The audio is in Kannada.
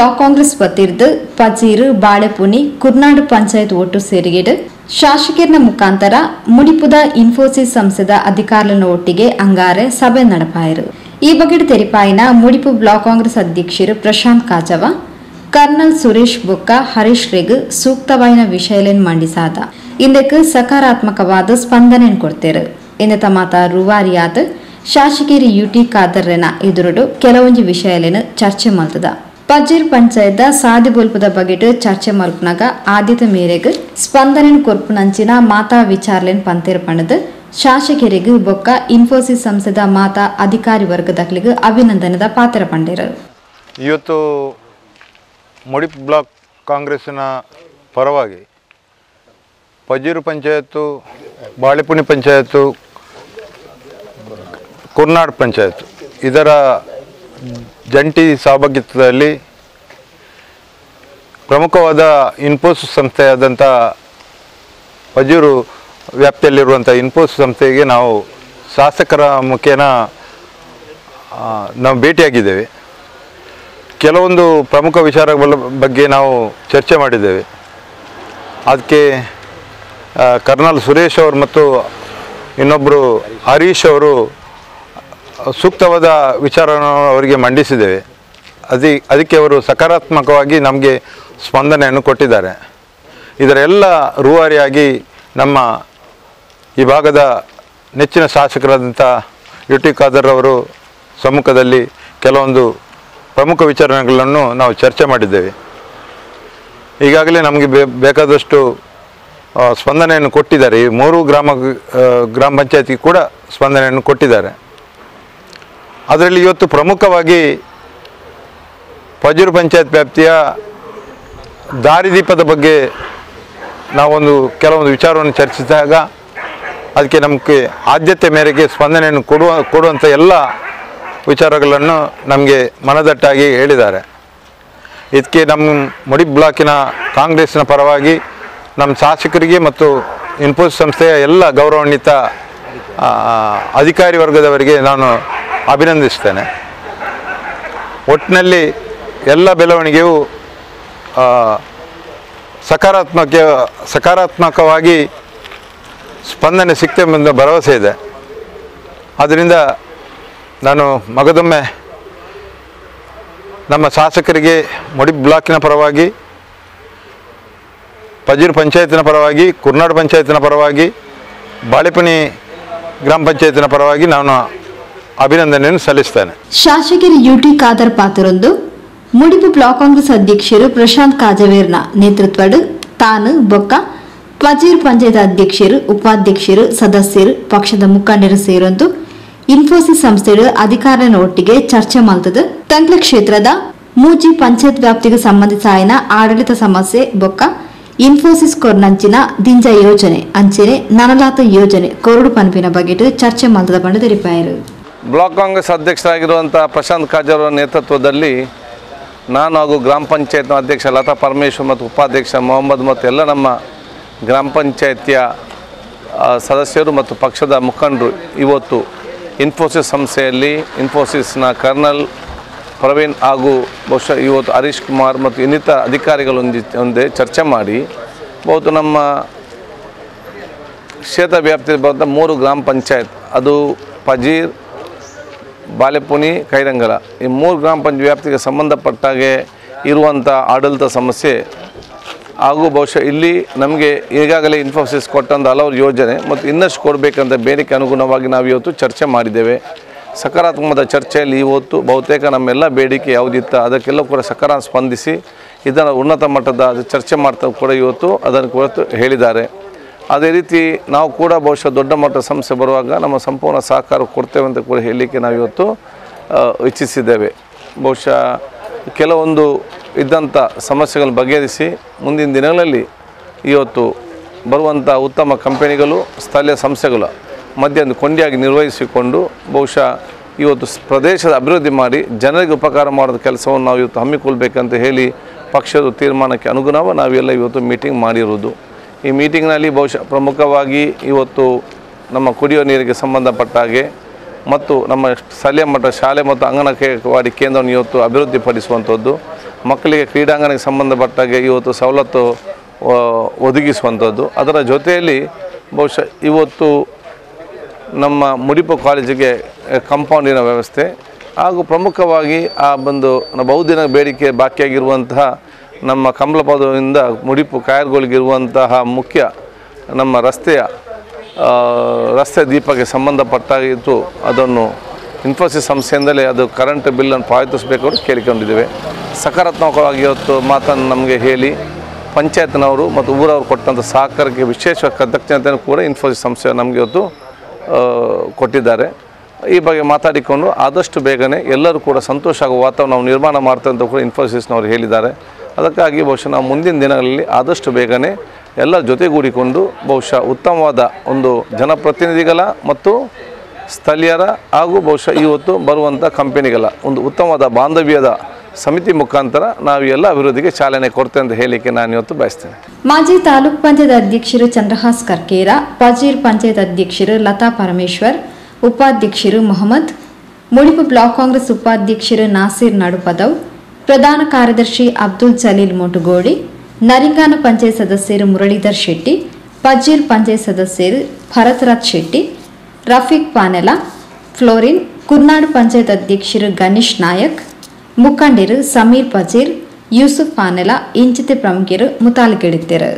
ಬ್ಲಾಕ್ ಕಾಂಗ್ರೆಸ್ ವತಿರ್ದು ಪಜೀರು, ಬಾಳೆಪುನಿ, ಕುರ್ನಾಡು ಪಂಚಾಯತ್ ಒಟ್ಟು ಸೇರಿಗೆಡು ಶಾಸಕರನ ಮುಖಾಂತರ ಮುಡಿಪುದ ಇನ್ಫೋಸಿಸ್ ಸಂಸ್ಥೆದ ಅಧಿಕಾರುలను ಒಟ್ಟಿಗೆ ಅಂಗಾರೆ ಸಭೆ ನಡಪಾಯರು. ಈ ಬಗ್ಗೆ ತೆರಿಪಾಯಿನ ಮುಡಿಪು ಬ್ಲಾಕ್ ಕಾಂಗ್ರೆಸ್ ಅಧ್ಯಕ್ಷರು ಪ್ರಶಾಂತ್ ಕಾಜವ, ಕರ್ನಲ್ ಸುರೇಶ್ ಬುಕ್ಕ, ಹರೀಶ್ ರೆಗ್ ಸೂಕ್ತವಾಯಿನ ವಿಷಯಗಳನ್ನು ಮಂಡಿಸಾದ. ಇದಕ್ಕೆ ಸಕಾರಾತ್ಮಕವಾದ ಸ್ಪಂದನೆ ಕೊಡ್ತೇರು. ಇಂದ ಮಾತ ರುವಾರಿಯಾದ ಶಾಸಕರಿ ಯುಟಿ ಖಾದರ್ನ ಎದುರುಡು ಕೆಲವೊಂದು ವಿಷಯಲೇನು ಚರ್ಚೆ ಮಾಡ್ತದ ಪಜೀರ್ ಪಂಚಾಯತ್ ಸಾದಿಗೊಲ್ಪದ ಬಗೆಟ್ ಚರ್ಚೆ ಮಲ್ಪನಾಗ ಆದ್ಯತೆ ಮೇರೆಗೆ ಸ್ಪಂದನೆ ಕೊರ್ಪುನಂಚಿನ ಮಾತಾ ವಿಚಾರಲೆನ್ ಪಂತೇರ್ ಪಣದು. ಶಾಸಕರಿಗೆ ಬೊಕ್ಕ ಇನ್ಫೋಸಿಸ್ ಸಂಸ್ಥೆದ ಮಾತಾ ಅಧಿಕಾರಿ ವರ್ಗದಕ್ಲಿಗೆ ಅಭಿನಂದನದ ಪಾತ್ರ ಪಂಡೇರ. ಇವತ್ತು ಮಡಿ ಬ್ಲಾಕ್ ಕಾಂಗ್ರೆಸ್ಸಿನ ಪರವಾಗಿ ಪಜೀರು ಪಂಚಾಯತ್ತು ಬಾಳೆಪುಣಿ ಪಂಚಾಯತ್ತು, ಕುರ್ನಾಡ್ ಪಂಚಾಯತ್ ಇದರ ಜಂಟಿ ಸಹಭಾಗಿತ್ವದಲ್ಲಿ ಪ್ರಮುಖವಾದ ಇನ್ಫೋಸ್ ಸಂಸ್ಥೆಯಾದಂಥ ಪಜೂರು ವ್ಯಾಪ್ತಿಯಲ್ಲಿರುವಂಥ ಇನ್ಫೋಸ್ ಸಂಸ್ಥೆಗೆ ನಾವು ಶಾಸಕರ ಮುಖೇನ ನಾವು ಭೇಟಿಯಾಗಿದ್ದೇವೆ. ಕೆಲವೊಂದು ಪ್ರಮುಖ ವಿಚಾರಗಳ ಬಗ್ಗೆ ನಾವು ಚರ್ಚೆ ಮಾಡಿದ್ದೇವೆ. ಅದಕ್ಕೆ ಕರ್ನಲ್ ಸುರೇಶ್ ಅವರು ಮತ್ತು ಇನ್ನೊಬ್ಬರು ಹರೀಶ್ ಅವರು ಸೂಕ್ತವಾದ ವಿಚಾರವನ್ನು ಅವರಿಗೆ ಮಂಡಿಸಿದ್ದೇವೆ. ಅದಿ, ಅದಕ್ಕೆ ಅವರು ಸಕಾರಾತ್ಮಕವಾಗಿ ನಮಗೆ ಸ್ಪಂದನೆಯನ್ನು ಕೊಟ್ಟಿದ್ದಾರೆ. ಇದರೆಲ್ಲ ರೂವಾರಿಯಾಗಿ ನಮ್ಮ ಈ ಭಾಗದ ನೆಚ್ಚಿನ ಶಾಸಕರಾದಂಥ ಯು ಟಿ ಖಾದರ್ ಅವರು ಸಮ್ಮುಖದಲ್ಲಿ ಕೆಲವೊಂದು ಪ್ರಮುಖ ವಿಚಾರಗಳನ್ನು ನಾವು ಚರ್ಚೆ ಮಾಡಿದ್ದೇವೆ. ಈಗಾಗಲೇ ನಮಗೆ ಬೇಕಾದಷ್ಟು ಸ್ಪಂದನೆಯನ್ನು ಕೊಟ್ಟಿದ್ದಾರೆ. ಈ ಮೂರು ಗ್ರಾಮ ಗ್ರಾಮ ಪಂಚಾಯತಿಗೆ ಕೂಡ ಸ್ಪಂದನೆಯನ್ನು ಕೊಟ್ಟಿದ್ದಾರೆ. ಅದರಲ್ಲಿ ಇವತ್ತು ಪ್ರಮುಖವಾಗಿ ಪಜೂರು ಪಂಚಾಯತ್ ವ್ಯಾಪ್ತಿಯ ದಾರಿದೀಪದ ಬಗ್ಗೆ ನಾವೊಂದು ಕೆಲವೊಂದು ವಿಚಾರವನ್ನು ಚರ್ಚಿಸಿದಾಗ ಅದಕ್ಕೆ ನಮಗೆ ಆದ್ಯತೆ ಮೇರೆಗೆ ಸ್ಪಂದನೆಯನ್ನು ಕೊಡುವ, ಕೊಡುವಂಥ ಎಲ್ಲ ವಿಚಾರಗಳನ್ನು ನಮಗೆ ಮನದಟ್ಟಾಗಿ ಹೇಳಿದ್ದಾರೆ. ಇದಕ್ಕೆ ನಮ್ಮ ಮುಡಿ ಬ್ಲಾಕಿನ ಕಾಂಗ್ರೆಸ್ನ ಪರವಾಗಿ ನಮ್ಮ ಶಾಸಕರಿಗೆ ಮತ್ತು ಇನ್ಫೋಸಿಸ್ ಸಂಸ್ಥೆಯ ಎಲ್ಲ ಗೌರವಾನ್ವಿತ ಅಧಿಕಾರಿ ವರ್ಗದವರಿಗೆ ನಾನು ಅಭಿನಂದಿಸ್ತೇನೆ. ಒಟ್ಟಿನಲ್ಲಿ ಎಲ್ಲ ಬೆಳವಣಿಗೆಯು ಸಕಾರಾತ್ಮಕ, ಸಕಾರಾತ್ಮಕವಾಗಿ ಸ್ಪಂದನೆ ಸಿಗ್ತೇವೆ ಎಂಬ ಭರವಸೆ ಇದೆ. ಆದ್ದರಿಂದ ನಾನು ಮಗದೊಮ್ಮೆ ನಮ್ಮ ಶಾಸಕರಿಗೆ ಮುಡಿ ಬ್ಲಾಕಿನ ಪರವಾಗಿ, ಪಜೀರ್ ಪಂಚಾಯತಿನ ಪರವಾಗಿ, ಕುರ್ನಾಡು ಪಂಚಾಯತಿನ ಪರವಾಗಿ ಬಾಳೆಪಣಿ ಗ್ರಾಮ ಪಂಚಾಯತಿನ ಪರವಾಗಿ ನಾನು ಅಭಿನಂದನೆಯನ್ನು ಸಲ್ಲಿಸ್ತೇನೆ. ಶಾಸಕರು ಯುಟಿ ಖಾದರ್ ಪಾತ್ರರೊಂದು ಮುಡಿಪು ಬ್ಲಾಕ್ ಕಾಂಗ್ರೆಸ್ ಅಧ್ಯಕ್ಷರು ಪ್ರಶಾಂತ್ ಕಾಜವೇರ್ನ ನೇತೃತ್ವಡು ತಾನು ಬೊಕ್ಕ ಪಜೀರ್ ಪಂಚಾಯತ್ ಅಧ್ಯಕ್ಷರು, ಉಪಾಧ್ಯಕ್ಷರು, ಸದಸ್ಯರು, ಪಕ್ಷದ ಮುಖಂಡರು ಸೇರೊಂದು, ಇನ್ಫೋಸಿಸ್ ಸಂಸ್ಥೆಯ ಅಧಿಕಾರನ ಒಟ್ಟಿಗೆ ಚರ್ಚೆ ಮಾಡ್ತದೆ. ತಂಕ್ಲ ಕ್ಷೇತ್ರದ ಮೂಜಿ ಪಂಚಾಯತ್ ವ್ಯಾಪ್ತಿಗೆ ಸಂಬಂಧಿಸಾಯಿನ ಆಡಳಿತ ಸಮಸ್ಯೆ ಬೊಕ್ಕ, ಇನ್ಫೋಸಿಸ್ ಕೊರ್ನಂಚಿನ ದಿಂಜ ಯೋಜನೆ ಅಂಚೆನೆ ನನಲಾತ ಯೋಜನೆ ಕೊರಡು ಪನ್ಪಿನ ಬಗ್ಗೆ ಚರ್ಚೆ ಮಾಡ್ತದ ಬಂಡು ತೆರಿಪಾಯರು. ಬ್ಲಾಕ್ ಕಾಂಗ್ರೆಸ್ ಅಧ್ಯಕ್ಷರಾಗಿರುವಂಥ ಪ್ರಶಾಂತ್ ಕಾಜರ್ ನೇತೃತ್ವದಲ್ಲಿ ನಾನು ಹಾಗೂ ಗ್ರಾಮ ಪಂಚಾಯತ್ನ ಅಧ್ಯಕ್ಷ ಲತಾ ಪರಮೇಶ್ವರ್ ಮತ್ತು ಉಪಾಧ್ಯಕ್ಷ ಮೊಹಮ್ಮದ್ ಮತ್ತು ಎಲ್ಲ ನಮ್ಮ ಗ್ರಾಮ ಪಂಚಾಯತಿಯ ಸದಸ್ಯರು ಮತ್ತು ಪಕ್ಷದ ಮುಖಂಡರು ಇವತ್ತು ಇನ್ಫೋಸಿಸ್ ಸಂಸ್ಥೆಯಲ್ಲಿ ಇನ್ಫೋಸಿಸ್ನ ಕರ್ನಲ್ ಪ್ರವೀಣ್ ಹಾಗೂ ಬಹುಶಃ ಇವತ್ತು ಹರೀಶ್ ಕುಮಾರ್ ಮತ್ತು ಇನ್ನಿತರ ಅಧಿಕಾರಿಗಳೊಂದಿ ಚರ್ಚೆ ಮಾಡಿ ಬಹುತು ನಮ್ಮ ಕ್ಷೇತ್ರ ವ್ಯಾಪ್ತಿಯಲ್ಲಿ ಬರುವಂಥ ಮೂರು ಗ್ರಾಮ ಪಂಚಾಯತ್, ಅದು ಪಜೀರ್ ಬಾಲೆಪುನಿ ಕೈರಂಗಲ ಈ ಮೂರು ಗ್ರಾಮ ಪಂಚಾಯತ್ ವ್ಯಾಪ್ತಿಗೆ ಸಂಬಂಧಪಟ್ಟಾಗೆ ಇರುವಂಥ ಆಡಳಿತ ಸಮಸ್ಯೆ ಹಾಗೂ ಬಹುಶಃ ಇಲ್ಲಿ ನಮಗೆ ಈಗಾಗಲೇ ಇನ್ಫೋಸಿಸ್ ಕೊಟ್ಟಂಥ ಹಲವಾರು ಯೋಜನೆ ಮತ್ತು ಇನ್ನಷ್ಟು ಕೊಡಬೇಕಂತ ಬೇಡಿಕೆ ಅನುಗುಣವಾಗಿ ನಾವು ಇವತ್ತು ಚರ್ಚೆ ಮಾಡಿದ್ದೇವೆ. ಸಕಾರಾತ್ಮಕದ ಚರ್ಚೆಯಲ್ಲಿ ಇವತ್ತು ಬಹುತೇಕ ನಮ್ಮೆಲ್ಲ ಬೇಡಿಕೆ ಯಾವುದಿತ್ತ ಅದಕ್ಕೆಲ್ಲ ಕೂಡ ಸಕಾರ ಸ್ಪಂದಿಸಿ ಇದನ್ನು ಉನ್ನತ ಮಟ್ಟದ ಚರ್ಚೆ ಮಾಡ್ತಾ ಕೂಡ ಇವತ್ತು ಅದನ್ನು ಕುರಿತು ಹೇಳಿದ್ದಾರೆ. ಅದೇ ರೀತಿ ನಾವು ಕೂಡ ಬಹುಶಃ ದೊಡ್ಡ ಮಟ್ಟದ ಸಮಸ್ಯೆ ಬರುವಾಗ ನಮ್ಮ ಸಂಪೂರ್ಣ ಸಹಕಾರ ಕೊಡ್ತೇವೆ ಅಂತ ಕೂಡ ಹೇಳಲಿಕ್ಕೆ ನಾವು ಇವತ್ತು ಇಚ್ಛಿಸಿದ್ದೇವೆ. ಬಹುಶಃ ಕೆಲವೊಂದು ಇದ್ದಂಥ ಸಮಸ್ಯೆಗಳನ್ನು ಬಗೆಹರಿಸಿ ಮುಂದಿನ ದಿನಗಳಲ್ಲಿ ಇವತ್ತು ಬರುವಂಥ ಉತ್ತಮ ಕಂಪನಿಗಳು, ಸ್ಥಳೀಯ ಸಂಸ್ಥೆಗಳು ಮಧ್ಯೆ ಒಂದು ಕೊಂಡಿಯಾಗಿ ನಿರ್ವಹಿಸಿಕೊಂಡು ಬಹುಶಃ ಇವತ್ತು ಪ್ರದೇಶದ ಅಭಿವೃದ್ಧಿ ಮಾಡಿ ಜನರಿಗೆ ಉಪಕಾರ ಮಾಡೋದ ಕೆಲಸವನ್ನು ನಾವು ಇವತ್ತು ಹಮ್ಮಿಕೊಳ್ಬೇಕಂತ ಹೇಳಿ ಪಕ್ಷದ ತೀರ್ಮಾನಕ್ಕೆ ಅನುಗುಣವಾಗಿ ನಾವೆಲ್ಲ ಇವತ್ತು ಮೀಟಿಂಗ್ ಮಾಡಿರುವುದು ಈ ಮೀಟಿಂಗ್ನಲ್ಲಿ ಬಹುಶಃ ಪ್ರಮುಖವಾಗಿ ಇವತ್ತು ನಮ್ಮ ಕುಡಿಯುವ ನೀರಿಗೆ ಸಂಬಂಧಪಟ್ಟ ಹಾಗೆ ಮತ್ತು ನಮ್ಮ ಸ್ಥಳೀಯ ಮಟ್ಟ ಶಾಲೆ ಮತ್ತು ಅಂಗನವಾಡಿ ಕೇಂದ್ರವನ್ನು ಇವತ್ತು ಅಭಿವೃದ್ಧಿಪಡಿಸುವಂಥದ್ದು, ಮಕ್ಕಳಿಗೆ ಕ್ರೀಡಾಂಗಣಕ್ಕೆ ಸಂಬಂಧಪಟ್ಟಾಗೆ ಇವತ್ತು ಸವಲತ್ತು ಒದಗಿಸುವಂಥದ್ದು. ಅದರ ಜೊತೆಯಲ್ಲಿ ಬಹುಶಃ ಇವತ್ತು ನಮ್ಮ ಮುಡಿಪು ಕಾಲೇಜಿಗೆ ಕಂಪೌಂಡಿನ ವ್ಯವಸ್ಥೆ ಹಾಗೂ ಪ್ರಮುಖವಾಗಿ ಆ ಬಂದು ನ- ಬಹುದಿನ ಬೇಡಿಕೆ ಬಾಕಿಯಾಗಿರುವಂತಹ ನಮ್ಮ ಕಮಲಪದದಿಂದ ಮುಡಿಪು ಕಾಯರ್ಗಳಿಗಿರುವಂತಹ ಮುಖ್ಯ ನಮ್ಮ ರಸ್ತೆಯ ರಸ್ತೆ ದೀಪಕ್ಕೆ ಸಂಬಂಧಪಟ್ಟಾಗಿತ್ತು ಅದನ್ನು ಇನ್ಫೋಸಿಸ್ ಸಂಸ್ಥೆಯಿಂದಲೇ ಅದು ಕರೆಂಟ್ ಬಿಲ್ಲನ್ನು ಪಾವತಿಸಬೇಕು ಅಂತ ಕೇಳಿಕೊಂಡಿದ್ದೇವೆ. ಸಕಾರಾತ್ಮಕವಾಗಿ ಇವತ್ತು ಮಾತನ್ನು ನಮಗೆ ಹೇಳಿ, ಪಂಚಾಯತ್ನವರು ಮತ್ತು ಊರವರು ಕೊಟ್ಟಂಥ ಸಹಕಾರಕ್ಕೆ ವಿಶೇಷ ಕೃತಜ್ಞತೆಯನ್ನು ಕೂಡ ಇನ್ಫೋಸಿಸ್ ಸಂಸ್ಥೆ ನಮಗೆ ಇವತ್ತು ಕೊಟ್ಟಿದ್ದಾರೆ. ಈ ಬಗ್ಗೆ ಮಾತಾಡಿಕೊಂಡು ಆದಷ್ಟು ಬೇಗನೆ ಎಲ್ಲರೂ ಕೂಡ ಸಂತೋಷ ಆಗುವ ವಾತಾವರಣ ನಿರ್ಮಾಣ ಮಾಡ್ತೇವೆ ಅಂತ ಕೂಡ ಇನ್ಫೋಸಿಸ್ನವರು ಹೇಳಿದ್ದಾರೆ. ಅದಕ್ಕಾಗಿ ಬಹುಶಃ ನಾವು ಮುಂದಿನ ದಿನಗಳಲ್ಲಿ ಆದಷ್ಟು ಬೇಗನೆ ಎಲ್ಲ ಜೊತೆಗೂಡಿಕೊಂಡು ಬಹುಶಃ ಉತ್ತಮವಾದ ಒಂದು ಜನಪ್ರತಿನಿಧಿಗಳ ಮತ್ತು ಸ್ಥಳೀಯರ ಹಾಗೂ ಬಹುಶಃ ಇವತ್ತು ಬರುವಂಥ ಕಂಪೆನಿಗಳ ಒಂದು ಉತ್ತಮವಾದ ಬಾಂಧವ್ಯದ ಸಮಿತಿ ಮುಖಾಂತರ ನಾವು ಎಲ್ಲ ಅಭಿವೃದ್ಧಿಗೆ ಚಾಲನೆ ಕೊಡ್ತೇವೆ ಅಂತ ಹೇಳಿಕೆ ನಾನು ಇವತ್ತು ಬಯಸ್ತೇನೆ. ಮಾಜಿ ತಾಲೂಕ್ ಪಂಚಾಯತ್ ಅಧ್ಯಕ್ಷರು ಚಂದ್ರಹಾಸ್ ಕರ್ಕೇರ ಪಜೀರ್ ಪಂಚಾಯತ್ ಅಧ್ಯಕ್ಷರು ಲತಾ ಪರಮೇಶ್ವರ್, ಉಪಾಧ್ಯಕ್ಷರು ಮೊಹಮ್ಮದ್, ಮುಡಿಪು ಬ್ಲಾಕ್ ಕಾಂಗ್ರೆಸ್ ಉಪಾಧ್ಯಕ್ಷರು ನಾಸೀರ್ ನಡುಪದವ್ ಪ್ರಧಾನ ಕಾರ್ಯದರ್ಶಿ ಅಬ್ದುಲ್ ಜಲೀಲ್ ಮೊಟುಗೋಡಿ, ನರಿಂಗಾನ ಪಂಚಾಯತ್ ಸದಸ್ಯರು ಮುರಳೀಧರ್ ಶೆಟ್ಟಿ, ಪಜೀರ್ ಪಂಚಾಯತ್ ಸದಸ್ಯರು ಭರತರಾಜ್ ಶೆಟ್ಟಿ, ರಫೀಕ್ ಪಾನೆಲ, ಫ್ಲೋರಿನ್ ಕುರ್ನಾಡು ಪಂಚಾಯತ್ ಅಧ್ಯಕ್ಷರು ಗಣೇಶ್ ನಾಯಕ್, ಮುಖಂಡರು ಸಮೀರ್ ಪಜೀರ್, ಯೂಸುಫ್ ಪಾನೆಲ, ಇಂಚಿತೆ ಪ್ರಮುಖರು ಮುತಾಲಿಗೆಡಿದ್ದರು.